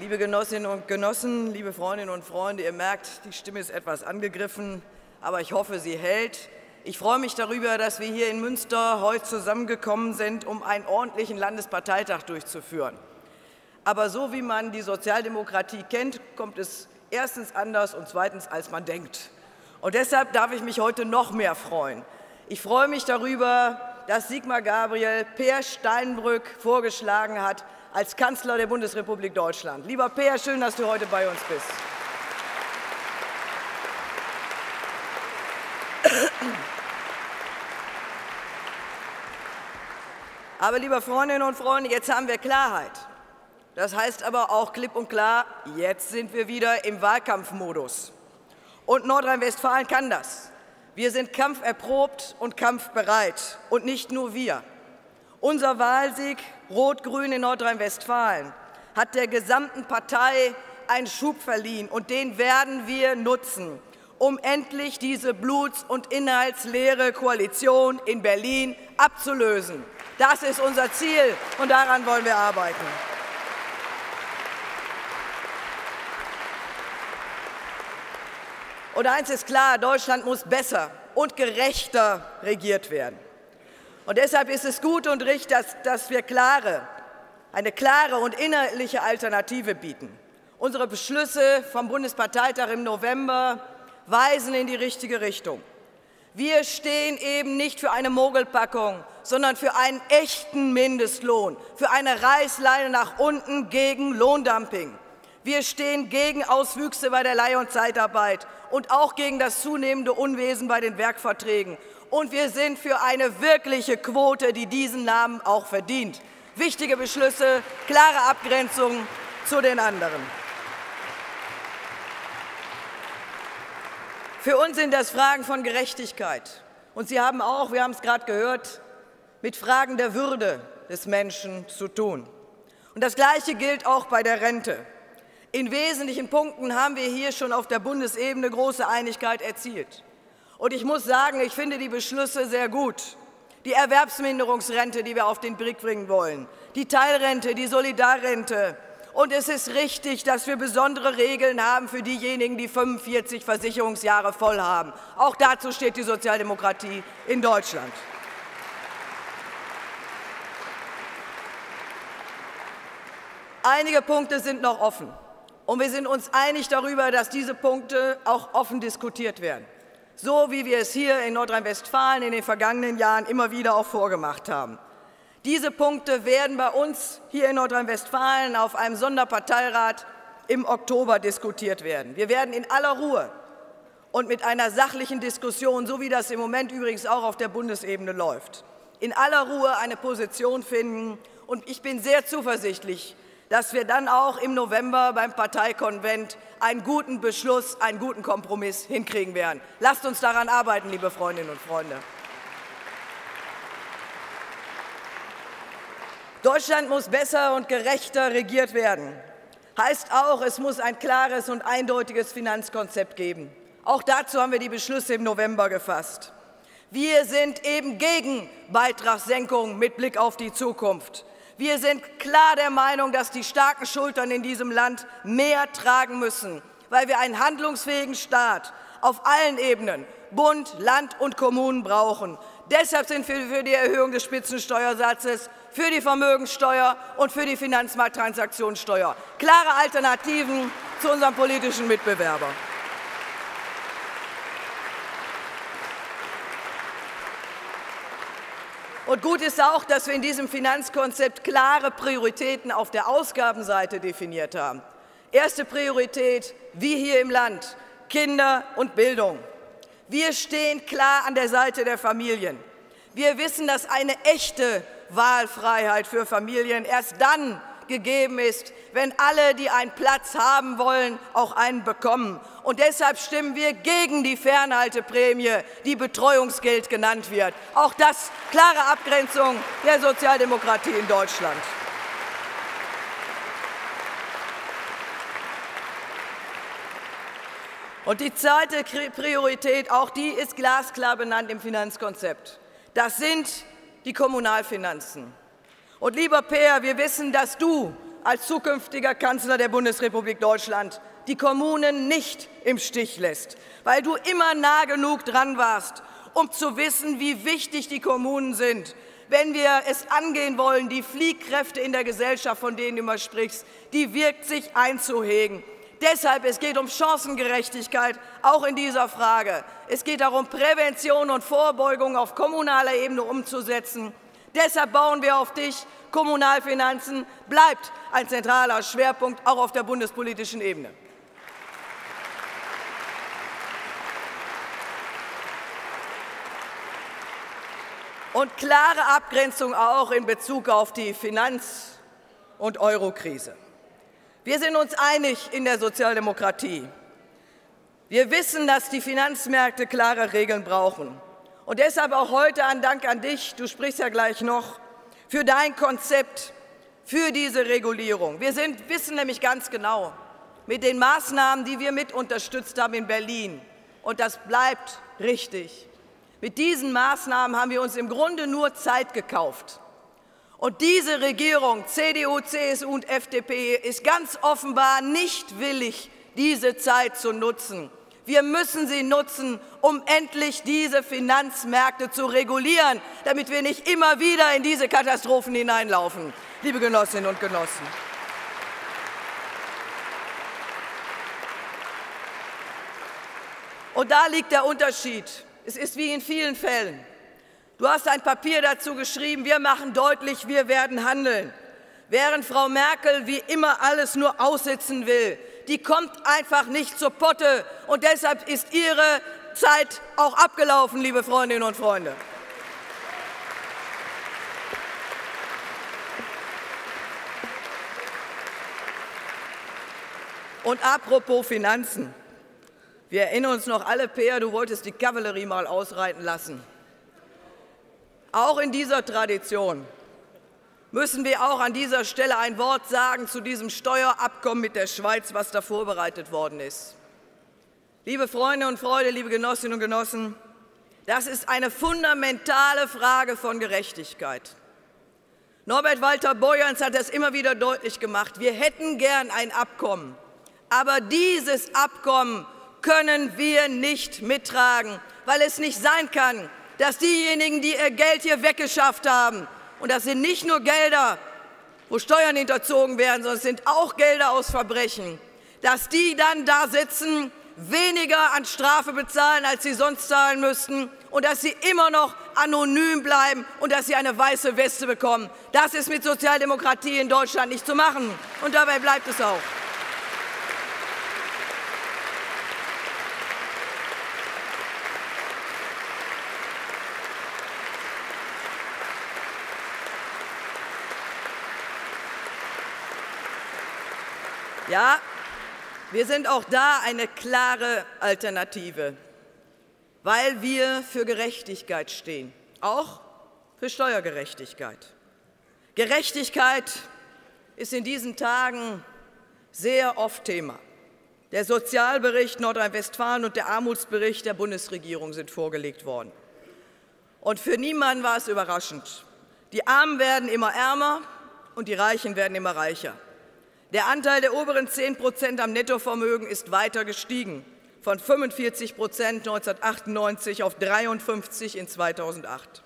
Liebe Genossinnen und Genossen, liebe Freundinnen und Freunde, ihr merkt, die Stimme ist etwas angegriffen, aber ich hoffe, sie hält. Ich freue mich darüber, dass wir hier in Münster heute zusammengekommen sind, um einen ordentlichen Landesparteitag durchzuführen. Aber so wie man die Sozialdemokratie kennt, kommt es erstens anders und zweitens, als man denkt. Und deshalb darf ich mich heute noch mehr freuen. Ich freue mich darüber, dass Sigmar Gabriel Peer Steinbrück vorgeschlagen hat als Kanzler der Bundesrepublik Deutschland. Lieber Peer, schön, dass du heute bei uns bist. Aber liebe Freundinnen und Freunde, jetzt haben wir Klarheit. Das heißt aber auch klipp und klar, jetzt sind wir wieder im Wahlkampfmodus. Und Nordrhein-Westfalen kann das. Wir sind kampferprobt und kampfbereit. Und nicht nur wir. Unser Wahlsieg Rot-Grün in Nordrhein-Westfalen hat der gesamten Partei einen Schub verliehen. Und den werden wir nutzen, um endlich diese bluts- und inhaltsleere Koalition in Berlin abzulösen. Das ist unser Ziel, und daran wollen wir arbeiten. Und eins ist klar, Deutschland muss besser und gerechter regiert werden. Und deshalb ist es gut und richtig, dass, dass wir klare, eine klare und inhaltliche Alternative bieten. Unsere Beschlüsse vom Bundesparteitag im November weisen in die richtige Richtung. Wir stehen eben nicht für eine Mogelpackung, sondern für einen echten Mindestlohn, für eine Reißleine nach unten gegen Lohndumping. Wir stehen gegen Auswüchse bei der Leih- und Zeitarbeit und auch gegen das zunehmende Unwesen bei den Werkverträgen. Und wir sind für eine wirkliche Quote, die diesen Namen auch verdient. Wichtige Beschlüsse, klare Abgrenzung zu den anderen. Für uns sind das Fragen von Gerechtigkeit. Und sie haben auch, wir haben es gerade gehört, mit Fragen der Würde des Menschen zu tun. Und das Gleiche gilt auch bei der Rente. In wesentlichen Punkten haben wir hier schon auf der Bundesebene große Einigkeit erzielt. Und ich muss sagen, ich finde die Beschlüsse sehr gut. Die Erwerbsminderungsrente, die wir auf den Blick bringen wollen, die Teilrente, die Solidarrente. Und es ist richtig, dass wir besondere Regeln haben für diejenigen, die 45 Versicherungsjahre voll haben. Auch dazu steht die Sozialdemokratie in Deutschland. Einige Punkte sind noch offen. Und wir sind uns einig darüber, dass diese Punkte auch offen diskutiert werden. So wie wir es hier in Nordrhein-Westfalen in den vergangenen Jahren immer wieder auch vorgemacht haben. Diese Punkte werden bei uns hier in Nordrhein-Westfalen auf einem Sonderparteirat im Oktober diskutiert werden. Wir werden in aller Ruhe und mit einer sachlichen Diskussion, so wie das im Moment übrigens auch auf der Bundesebene läuft, in aller Ruhe eine Position finden. Und ich bin sehr zuversichtlich, dass wir dann auch im November beim Parteikonvent einen guten Beschluss, einen guten Kompromiss hinkriegen werden. Lasst uns daran arbeiten, liebe Freundinnen und Freunde. Deutschland muss besser und gerechter regiert werden. Heißt auch, es muss ein klares und eindeutiges Finanzkonzept geben. Auch dazu haben wir die Beschlüsse im November gefasst. Wir sind eben gegen Beitragssenkungen mit Blick auf die Zukunft. Wir sind klar der Meinung, dass die starken Schultern in diesem Land mehr tragen müssen, weil wir einen handlungsfähigen Staat auf allen Ebenen, Bund, Land und Kommunen brauchen. Deshalb sind wir für die Erhöhung des Spitzensteuersatzes, für die Vermögensteuer und für die Finanzmarkttransaktionssteuer. Klare Alternativen zu unserem politischen Mitbewerber. Und gut ist auch, dass wir in diesem Finanzkonzept klare Prioritäten auf der Ausgabenseite definiert haben. Erste Priorität, wie hier im Land, Kinder und Bildung. Wir stehen klar an der Seite der Familien. Wir wissen, dass eine echte Wahlfreiheit für Familien erst dann gegeben ist, wenn alle, die einen Platz haben wollen, auch einen bekommen. Und deshalb stimmen wir gegen die Fernhalteprämie, die Betreuungsgeld genannt wird. Auch das klare Abgrenzung der Sozialdemokratie in Deutschland. Und die zweite Priorität, auch die ist glasklar benannt im Finanzkonzept. Das sind die Kommunalfinanzen. Und lieber Peer, wir wissen, dass du als zukünftiger Kanzler der Bundesrepublik Deutschland die Kommunen nicht im Stich lässt, weil du immer nah genug dran warst, um zu wissen, wie wichtig die Kommunen sind, wenn wir es angehen wollen, die Fliehkräfte in der Gesellschaft, von denen du immer sprichst, die wirkt sich einzuhegen. Deshalb, es geht um Chancengerechtigkeit, auch in dieser Frage. Es geht darum, Prävention und Vorbeugung auf kommunaler Ebene umzusetzen. Deshalb bauen wir auf dich. Kommunalfinanzen bleibt ein zentraler Schwerpunkt, auch auf der bundespolitischen Ebene. Und klare Abgrenzung auch in Bezug auf die Finanz- und Eurokrise. Wir sind uns einig in der Sozialdemokratie. Wir wissen, dass die Finanzmärkte klare Regeln brauchen. Und deshalb auch heute ein Dank an dich, du sprichst ja gleich noch, für dein Konzept, für diese Regulierung. Wir sind, wissen nämlich ganz genau, mit den Maßnahmen, die wir mit unterstützt haben in Berlin, und das bleibt richtig, mit diesen Maßnahmen haben wir uns im Grunde nur Zeit gekauft. Und diese Regierung, CDU, CSU und FDP, ist ganz offenbar nicht willig, diese Zeit zu nutzen. Wir müssen sie nutzen, um endlich diese Finanzmärkte zu regulieren, damit wir nicht immer wieder in diese Katastrophen hineinlaufen, liebe Genossinnen und Genossen. Und da liegt der Unterschied es ist wie in vielen Fällen. Du hast ein Papier dazu geschrieben, wir machen deutlich, wir werden handeln. Während Frau Merkel wie immer alles nur aussitzen will, die kommt einfach nicht zur Potte und deshalb ist ihre Zeit auch abgelaufen, liebe Freundinnen und Freunde. Und apropos Finanzen. Wir erinnern uns noch alle, Peer, du wolltest die Kavallerie mal ausreiten lassen. Auch in dieser Tradition müssen wir auch an dieser Stelle ein Wort sagen zu diesem Steuerabkommen mit der Schweiz, was da vorbereitet worden ist. Liebe Freunde und Freunde, liebe Genossinnen und Genossen, das ist eine fundamentale Frage von Gerechtigkeit. Norbert Walter Borjans hat es immer wieder deutlich gemacht. Wir hätten gern ein Abkommen, aber dieses Abkommen können wir nicht mittragen, weil es nicht sein kann, dass diejenigen, die ihr Geld hier weggeschafft haben, und das sind nicht nur Gelder, wo Steuern hinterzogen werden, sondern es sind auch Gelder aus Verbrechen, dass die dann da sitzen, weniger an Strafe bezahlen, als sie sonst zahlen müssten und dass sie immer noch anonym bleiben und dass sie eine weiße Weste bekommen. Das ist mit Sozialdemokratie in Deutschland nicht zu machen und dabei bleibt es auch. Ja, wir sind auch da eine klare Alternative, weil wir für Gerechtigkeit stehen, auch für Steuergerechtigkeit. Gerechtigkeit ist in diesen Tagen sehr oft Thema. Der Sozialbericht Nordrhein-Westfalen und der Armutsbericht der Bundesregierung sind vorgelegt worden. Und für niemanden war es überraschend. Die Armen werden immer ärmer und die Reichen werden immer reicher. Der Anteil der oberen 10 Prozent am Nettovermögen ist weiter gestiegen, von 45 Prozent 1998 auf 53 in 2008.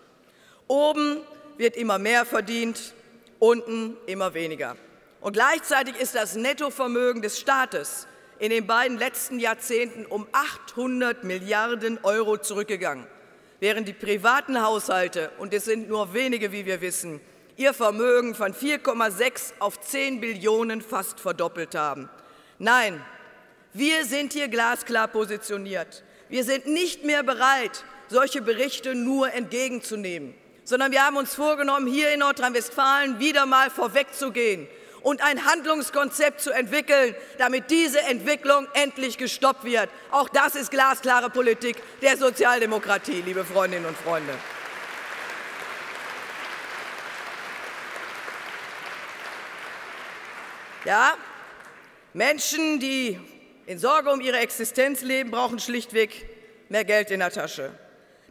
Oben wird immer mehr verdient, unten immer weniger. Und gleichzeitig ist das Nettovermögen des Staates in den beiden letzten Jahrzehnten um 800 Milliarden Euro zurückgegangen, während die privaten Haushalte, und es sind nur wenige, wie wir wissen, ihr Vermögen von 4,6 auf 10 Billionen fast verdoppelt haben. Nein, wir sind hier glasklar positioniert. Wir sind nicht mehr bereit, solche Berichte nur entgegenzunehmen, sondern wir haben uns vorgenommen, hier in Nordrhein-Westfalen wieder mal vorwegzugehen und ein Handlungskonzept zu entwickeln, damit diese Entwicklung endlich gestoppt wird. Auch das ist glasklare Politik der Sozialdemokratie, liebe Freundinnen und Freunde. Ja, Menschen, die in Sorge um ihre Existenz leben, brauchen schlichtweg mehr Geld in der Tasche.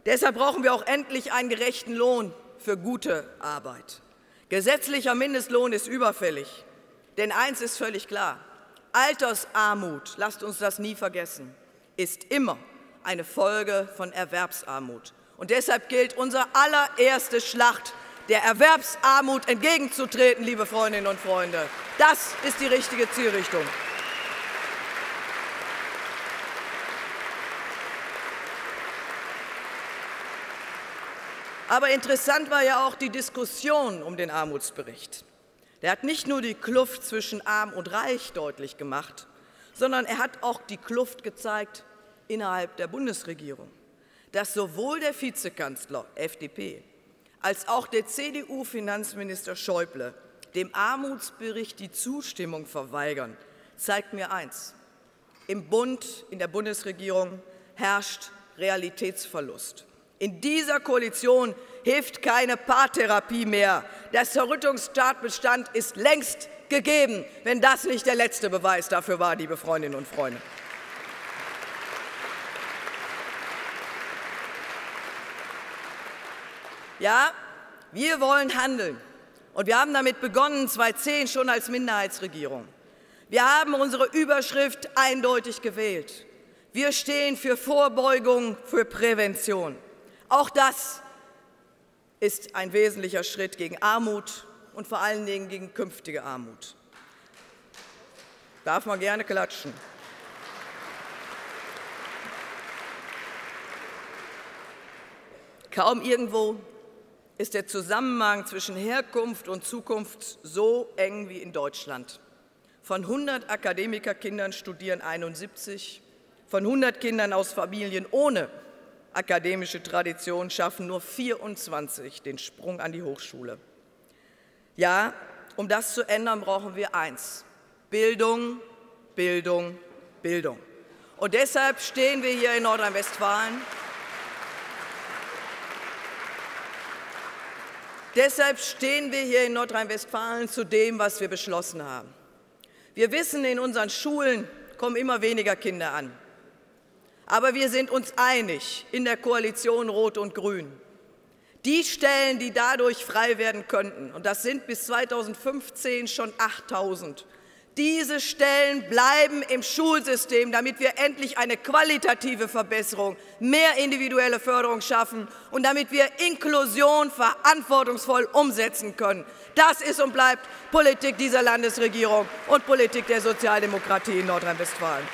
Deshalb brauchen wir auch endlich einen gerechten Lohn für gute Arbeit. Gesetzlicher Mindestlohn ist überfällig. Denn eins ist völlig klar, Altersarmut, lasst uns das nie vergessen, ist immer eine Folge von Erwerbsarmut. Und deshalb gilt unsere allererste Schlacht, der Erwerbsarmut entgegenzutreten, liebe Freundinnen und Freunde. Das ist die richtige Zielrichtung. Aber interessant war ja auch die Diskussion um den Armutsbericht. Der hat nicht nur die Kluft zwischen arm und reich deutlich gemacht, sondern er hat auch die Kluft gezeigt innerhalb der Bundesregierung, dass sowohl der Vizekanzler FDP als auch der CDU-Finanzminister Schäuble dem Armutsbericht die Zustimmung verweigern, zeigt mir eins. Im Bund, in der Bundesregierung herrscht Realitätsverlust. In dieser Koalition hilft keine Paartherapie mehr. Der Zerrüttungstatbestand ist längst gegeben, wenn das nicht der letzte Beweis dafür war, liebe Freundinnen und Freunde. Ja, wir wollen handeln. Und wir haben damit begonnen, 2010 schon als Minderheitsregierung. Wir haben unsere Überschrift eindeutig gewählt. Wir stehen für Vorbeugung, für Prävention. Auch das ist ein wesentlicher Schritt gegen Armut und vor allen Dingen gegen künftige Armut. Darf man gerne klatschen. Kaum irgendwo ist der Zusammenhang zwischen Herkunft und Zukunft so eng wie in Deutschland. Von 100 Akademikerkindern studieren 71, von 100 Kindern aus Familien ohne akademische Tradition schaffen nur 24 den Sprung an die Hochschule. Ja, um das zu ändern, brauchen wir eins. Bildung, Bildung, Bildung. Und deshalb stehen wir hier in Nordrhein-Westfalen. Deshalb stehen wir hier in Nordrhein-Westfalen zu dem, was wir beschlossen haben. Wir wissen, in unseren Schulen kommen immer weniger Kinder an. Aber wir sind uns einig in der Koalition Rot und Grün. Die Stellen, die dadurch frei werden könnten, und das sind bis 2015 schon 8000, diese Stellen bleiben im Schulsystem, damit wir endlich eine qualitative Verbesserung, mehr individuelle Förderung schaffen und damit wir Inklusion verantwortungsvoll umsetzen können. Das ist und bleibt Politik dieser Landesregierung und Politik der Sozialdemokratie in Nordrhein-Westfalen.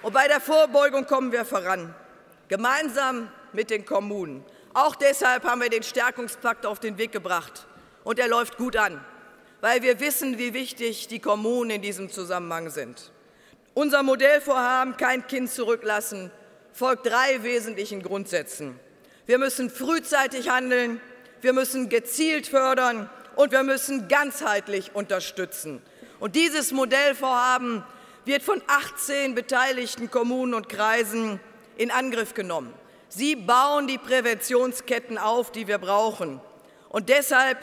Und bei der Vorbeugung kommen wir voran, gemeinsam mit den Kommunen. Auch deshalb haben wir den Stärkungspakt auf den Weg gebracht. Und er läuft gut an, weil wir wissen, wie wichtig die Kommunen in diesem Zusammenhang sind. Unser Modellvorhaben Kein Kind zurücklassen folgt drei wesentlichen Grundsätzen. Wir müssen frühzeitig handeln, wir müssen gezielt fördern und wir müssen ganzheitlich unterstützen. Und dieses Modellvorhaben wird von 18 beteiligten Kommunen und Kreisen in Angriff genommen. Sie bauen die Präventionsketten auf, die wir brauchen. Und deshalb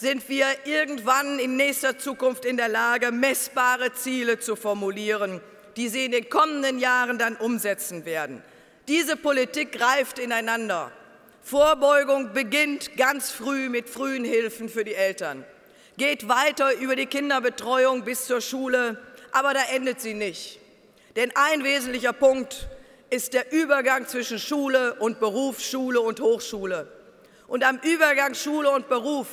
sind wir irgendwann in nächster Zukunft in der Lage, messbare Ziele zu formulieren, die Sie in den kommenden Jahren dann umsetzen werden. Diese Politik greift ineinander. Vorbeugung beginnt ganz früh mit frühen Hilfen für die Eltern, geht weiter über die Kinderbetreuung bis zur Schule, aber da endet sie nicht. Denn ein wesentlicher Punkt ist der Übergang zwischen Schule und Beruf, Schule und Hochschule. Und am Übergang Schule und Beruf,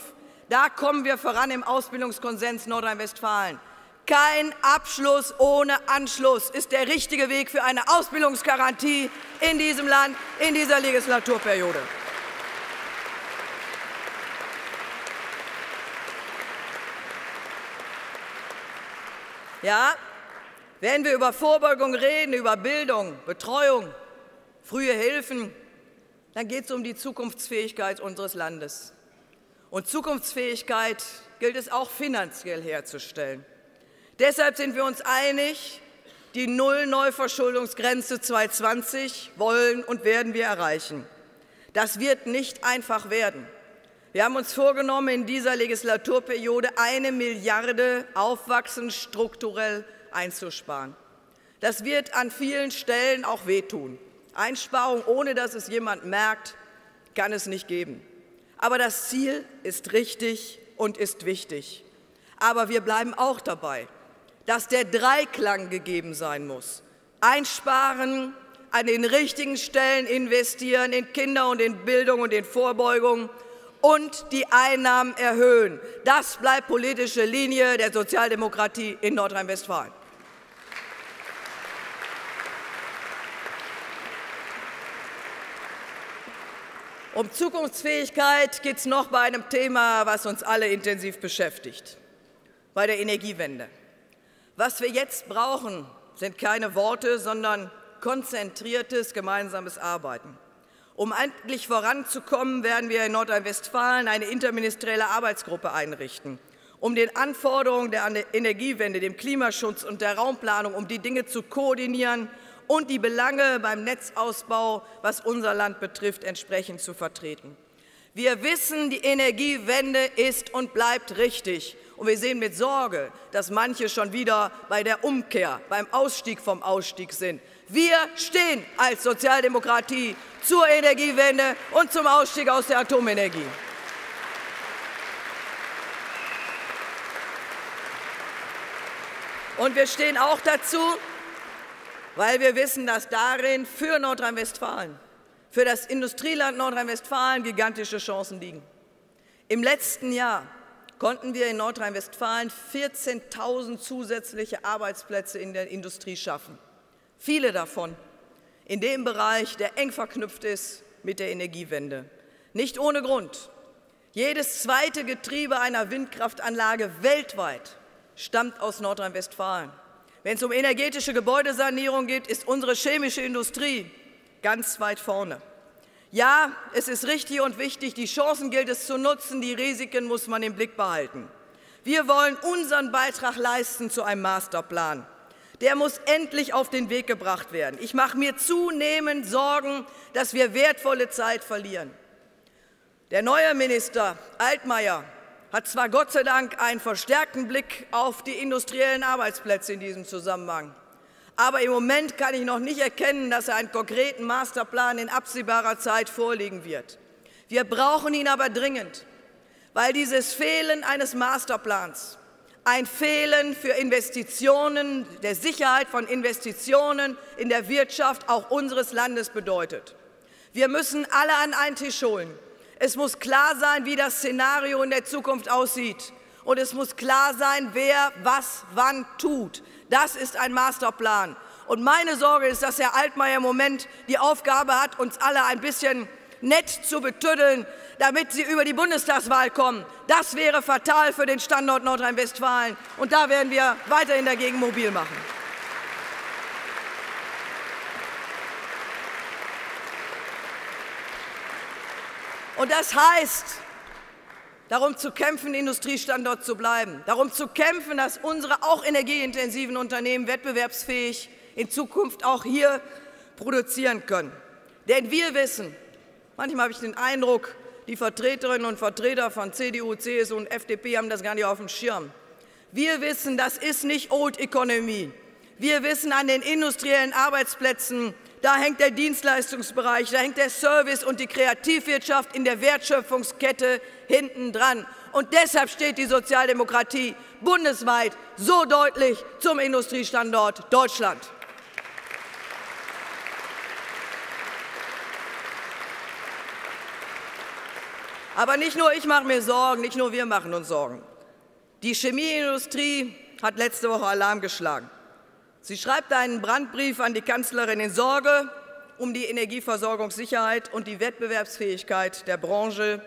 da kommen wir voran im Ausbildungskonsens Nordrhein-Westfalen. Kein Abschluss ohne Anschluss ist der richtige Weg für eine Ausbildungsgarantie in diesem Land, in dieser Legislaturperiode. Ja, wenn wir über Vorbeugung reden, über Bildung, Betreuung, frühe Hilfen, dann geht es um die Zukunftsfähigkeit unseres Landes. Und Zukunftsfähigkeit gilt es auch finanziell herzustellen. Deshalb sind wir uns einig, die Null-Neuverschuldungsgrenze 2020 wollen und werden wir erreichen. Das wird nicht einfach werden. Wir haben uns vorgenommen, in dieser Legislaturperiode eine Milliarde aufwachsend strukturell einzusparen. Das wird an vielen Stellen auch wehtun. Einsparung, ohne dass es jemand merkt, kann es nicht geben. Aber das Ziel ist richtig und ist wichtig. Aber wir bleiben auch dabei, dass der Dreiklang gegeben sein muss. Einsparen, an den richtigen Stellen investieren, in Kinder und in Bildung und in Vorbeugung und die Einnahmen erhöhen. Das bleibt politische Linie der Sozialdemokratie in Nordrhein-Westfalen. Um Zukunftsfähigkeit geht es noch bei einem Thema, was uns alle intensiv beschäftigt, bei der Energiewende. Was wir jetzt brauchen, sind keine Worte, sondern konzentriertes gemeinsames Arbeiten. Um endlich voranzukommen, werden wir in Nordrhein-Westfalen eine interministerielle Arbeitsgruppe einrichten, um den Anforderungen der Energiewende, dem Klimaschutz und der Raumplanung, um die Dinge zu koordinieren und die Belange beim Netzausbau, was unser Land betrifft, entsprechend zu vertreten. Wir wissen, die Energiewende ist und bleibt richtig. Und wir sehen mit Sorge, dass manche schon wieder bei der Umkehr, beim Ausstieg vom Ausstieg sind. Wir stehen als Sozialdemokratie zur Energiewende und zum Ausstieg aus der Atomenergie. Und wir stehen auch dazu, weil wir wissen, dass darin für Nordrhein-Westfalen, für das Industrieland Nordrhein-Westfalen gigantische Chancen liegen. Im letzten Jahr konnten wir in Nordrhein-Westfalen 14.000 zusätzliche Arbeitsplätze in der Industrie schaffen. Viele davon in dem Bereich, der eng verknüpft ist mit der Energiewende. Nicht ohne Grund. Jedes zweite Getriebe einer Windkraftanlage weltweit stammt aus Nordrhein-Westfalen. Wenn es um energetische Gebäudesanierung geht, ist unsere chemische Industrie ganz weit vorne. Ja, es ist richtig und wichtig, die Chancen gilt es zu nutzen, die Risiken muss man im Blick behalten. Wir wollen unseren Beitrag leisten zu einem Masterplan. Der muss endlich auf den Weg gebracht werden. Ich mache mir zunehmend Sorgen, dass wir wertvolle Zeit verlieren. Der neue Minister Altmaier hat zwar Gott sei Dank einen verstärkten Blick auf die industriellen Arbeitsplätze in diesem Zusammenhang, aber im Moment kann ich noch nicht erkennen, dass er einen konkreten Masterplan in absehbarer Zeit vorlegen wird. Wir brauchen ihn aber dringend, weil dieses Fehlen eines Masterplans ein Fehlen für Investitionen, der Sicherheit von Investitionen in der Wirtschaft auch unseres Landes bedeutet. Wir müssen alle an einen Tisch holen. Es muss klar sein, wie das Szenario in der Zukunft aussieht. Und es muss klar sein, wer was wann tut. Das ist ein Masterplan. Und meine Sorge ist, dass Herr Altmaier im Moment die Aufgabe hat, uns alle ein bisschen nett zu betüddeln, damit sie über die Bundestagswahl kommen. Das wäre fatal für den Standort Nordrhein-Westfalen. Und da werden wir weiterhin dagegen mobil machen. Und das heißt, darum zu kämpfen, Industriestandort zu bleiben, darum zu kämpfen, dass unsere auch energieintensiven Unternehmen wettbewerbsfähig in Zukunft auch hier produzieren können. Denn wir wissen, manchmal habe ich den Eindruck, die Vertreterinnen und Vertreter von CDU, CSU und FDP haben das gar nicht auf dem Schirm. Wir wissen, das ist nicht Old Economy. Wir wissen an den industriellen Arbeitsplätzen, da hängt der Dienstleistungsbereich, da hängt der Service und die Kreativwirtschaft in der Wertschöpfungskette hinten dran. Und deshalb steht die Sozialdemokratie bundesweit so deutlich zum Industriestandort Deutschland. Aber nicht nur ich mache mir Sorgen, nicht nur wir machen uns Sorgen. Die Chemieindustrie hat letzte Woche Alarm geschlagen. Sie schreibt einen Brandbrief an die Kanzlerin in Sorge um die Energieversorgungssicherheit und die Wettbewerbsfähigkeit der Branche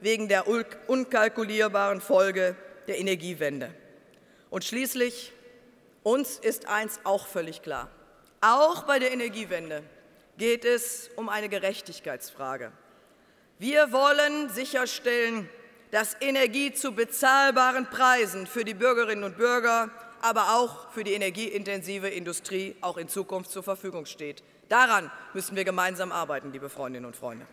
wegen der unkalkulierbaren Folge der Energiewende. Und schließlich, uns ist eins auch völlig klar. Auch bei der Energiewende geht es um eine Gerechtigkeitsfrage. Wir wollen sicherstellen, dass Energie zu bezahlbaren Preisen für die Bürgerinnen und Bürger aber auch für die energieintensive Industrie auch in Zukunft zur Verfügung steht. Daran müssen wir gemeinsam arbeiten, liebe Freundinnen und Freunde.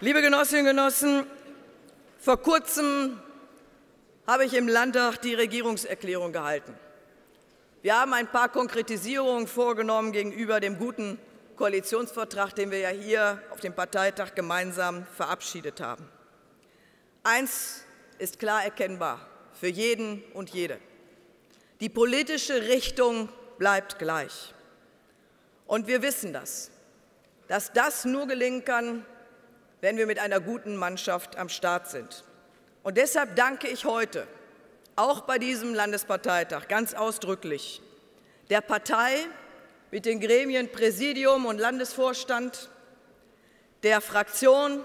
Liebe Genossinnen und Genossen, vor kurzem habe ich im Landtag die Regierungserklärung gehalten. Wir haben ein paar Konkretisierungen vorgenommen gegenüber dem guten Koalitionsvertrag, den wir ja hier auf dem Parteitag gemeinsam verabschiedet haben. Eins ist klar erkennbar für jeden und jede. Die politische Richtung bleibt gleich. Und wir wissen das, dass das nur gelingen kann, wenn wir mit einer guten Mannschaft am Start sind. Und deshalb danke ich heute, auch bei diesem Landesparteitag, ganz ausdrücklich der Partei mit den Gremien Präsidium und Landesvorstand, der Fraktion,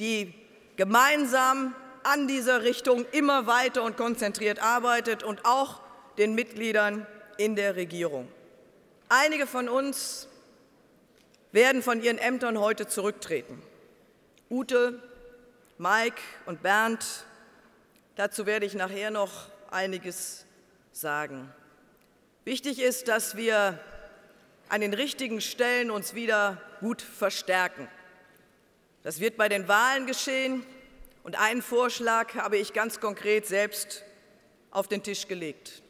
die gemeinsam an dieser Richtung immer weiter und konzentriert arbeitet und auch den Mitgliedern in der Regierung. Einige von uns werden von ihren Ämtern heute zurücktreten. Ute, Mike und Bernd, dazu werde ich nachher noch einiges sagen. Wichtig ist, dass wir an den richtigen Stellen uns wieder gut verstärken. Das wird bei den Wahlen geschehen und einen Vorschlag habe ich ganz konkret selbst auf den Tisch gelegt.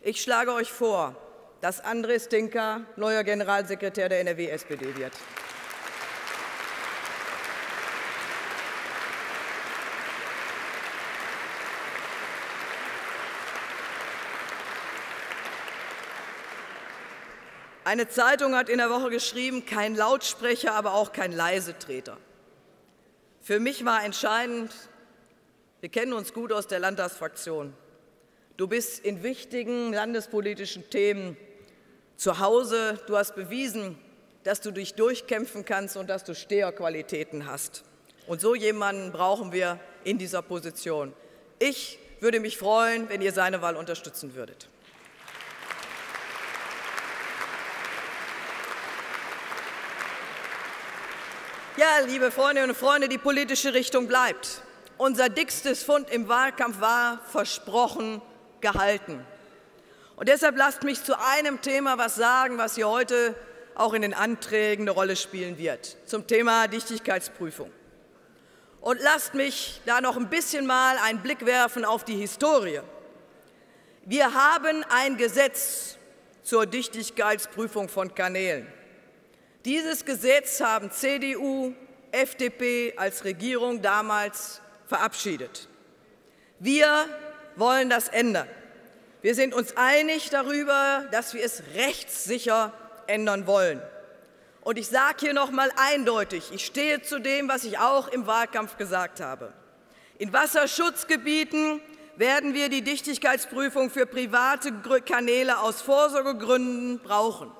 Ich schlage euch vor, dass Andres Tinka neuer Generalsekretär der NRW-SPD wird. Eine Zeitung hat in der Woche geschrieben, kein Lautsprecher, aber auch kein Leisetreter. Für mich war entscheidend, wir kennen uns gut aus der Landtagsfraktion. Du bist in wichtigen landespolitischen Themen zu Hause. Du hast bewiesen, dass du dich durchkämpfen kannst und dass du Steherqualitäten hast. Und so jemanden brauchen wir in dieser Position. Ich würde mich freuen, wenn ihr seine Wahl unterstützen würdet. Ja, liebe Freundinnen und Freunde, die politische Richtung bleibt. Unser dickstes Fund im Wahlkampf war versprochen, gehalten. Und deshalb lasst mich zu einem Thema was sagen, was hier heute auch in den Anträgen eine Rolle spielen wird, zum Thema Dichtigkeitsprüfung. Und lasst mich da noch ein bisschen mal einen Blick werfen auf die Historie. Wir haben ein Gesetz zur Dichtigkeitsprüfung von Kanälen. Dieses Gesetz haben CDU, FDP als Regierung damals verabschiedet. Wir wollen das ändern. Wir sind uns einig darüber, dass wir es rechtssicher ändern wollen. Und ich sage hier noch mal eindeutig, ich stehe zu dem, was ich auch im Wahlkampf gesagt habe. In Wasserschutzgebieten werden wir die Dichtigkeitsprüfung für private Kanäle aus Vorsorgegründen brauchen.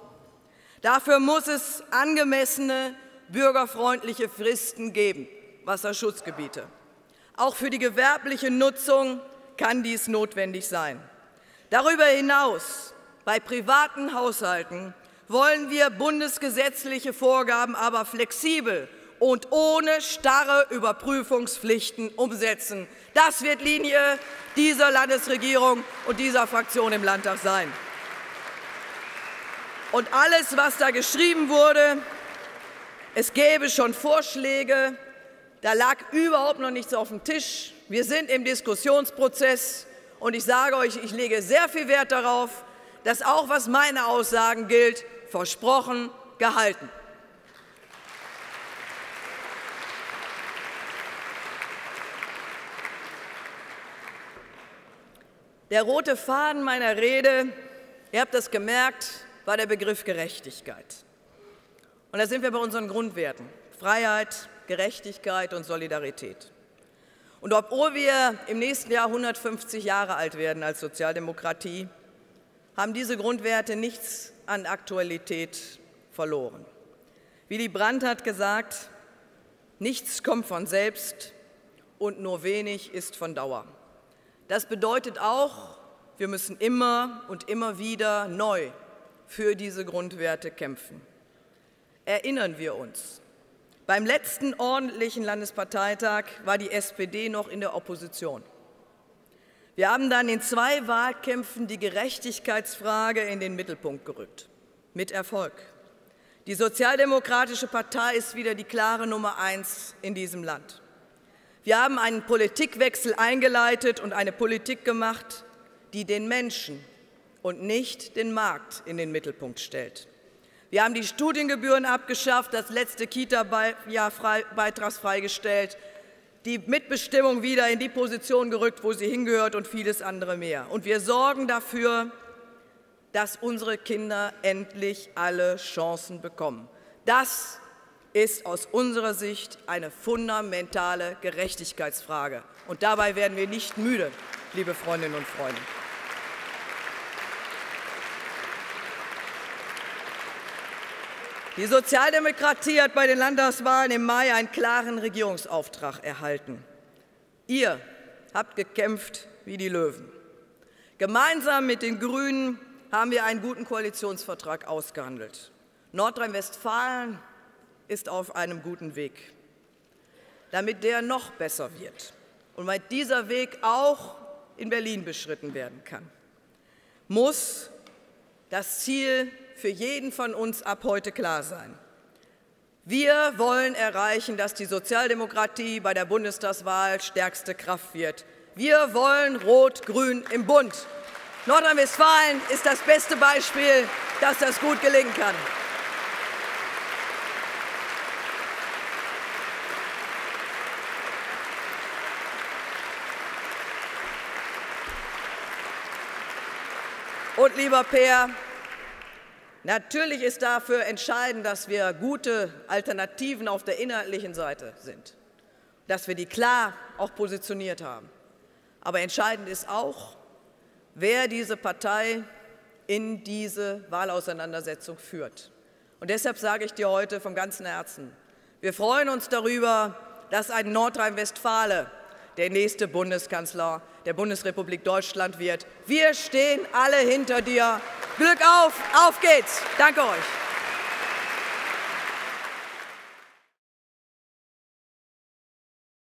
Dafür muss es angemessene bürgerfreundliche Fristen geben, Wasserschutzgebiete. Auch für die gewerbliche Nutzung kann dies notwendig sein. Darüber hinaus, bei privaten Haushalten, wollen wir bundesgesetzliche Vorgaben aber flexibel und ohne starre Überprüfungspflichten umsetzen. Das wird Linie dieser Landesregierung und dieser Fraktion im Landtag sein. Und alles, was da geschrieben wurde, es gäbe schon Vorschläge, da lag überhaupt noch nichts auf dem Tisch. Wir sind im Diskussionsprozess und ich sage euch, ich lege sehr viel Wert darauf, dass auch was meine Aussagen gilt, versprochen, gehalten. Der rote Faden meiner Rede, ihr habt das gemerkt, war der Begriff Gerechtigkeit. Und da sind wir bei unseren Grundwerten. Freiheit, Gerechtigkeit und Solidarität. Und obwohl wir im nächsten Jahr 150 Jahre alt werden als Sozialdemokratie, haben diese Grundwerte nichts an Aktualität verloren. Willy Brandt hat gesagt, nichts kommt von selbst und nur wenig ist von Dauer. Das bedeutet auch, wir müssen immer und immer wieder neu für diese Grundwerte kämpfen. Erinnern wir uns. Beim letzten ordentlichen Landesparteitag war die SPD noch in der Opposition. Wir haben dann in zwei Wahlkämpfen die Gerechtigkeitsfrage in den Mittelpunkt gerückt. Mit Erfolg. Die Sozialdemokratische Partei ist wieder die klare Nummer eins in diesem Land. Wir haben einen Politikwechsel eingeleitet und eine Politik gemacht, die den Menschen und nicht den Markt in den Mittelpunkt stellt. Wir haben die Studiengebühren abgeschafft, das letzte Kita-Jahr beitragsfreigestellt, die Mitbestimmung wieder in die Position gerückt, wo sie hingehört und vieles andere mehr. Und wir sorgen dafür, dass unsere Kinder endlich alle Chancen bekommen. Das ist aus unserer Sicht eine fundamentale Gerechtigkeitsfrage. Und dabei werden wir nicht müde, liebe Freundinnen und Freunde. Die Sozialdemokratie hat bei den Landtagswahlen im Mai einen klaren Regierungsauftrag erhalten. Ihr habt gekämpft wie die Löwen. Gemeinsam mit den Grünen haben wir einen guten Koalitionsvertrag ausgehandelt. Nordrhein-Westfalen ist auf einem guten Weg, damit der noch besser wird und damit dieser Weg auch in Berlin beschritten werden kann, muss das Ziel für jeden von uns ab heute klar sein. Wir wollen erreichen, dass die Sozialdemokratie bei der Bundestagswahl stärkste Kraft wird. Wir wollen Rot-Grün im Bund. Nordrhein-Westfalen ist das beste Beispiel, dass das gut gelingen kann. Und lieber Peer, Natürlich ist dafür entscheidend, dass wir gute Alternativen auf der inhaltlichen Seite sind, dass wir die klar auch positioniert haben. Aber entscheidend ist auch, wer diese Partei in diese Wahlauseinandersetzung führt. Und deshalb sage ich dir heute vom ganzen Herzen, wir freuen uns darüber, dass ein Nordrhein-Westfale der nächste Bundeskanzler der Bundesrepublik Deutschland wird. Wir stehen alle hinter dir. Glück auf, auf geht's. Danke euch.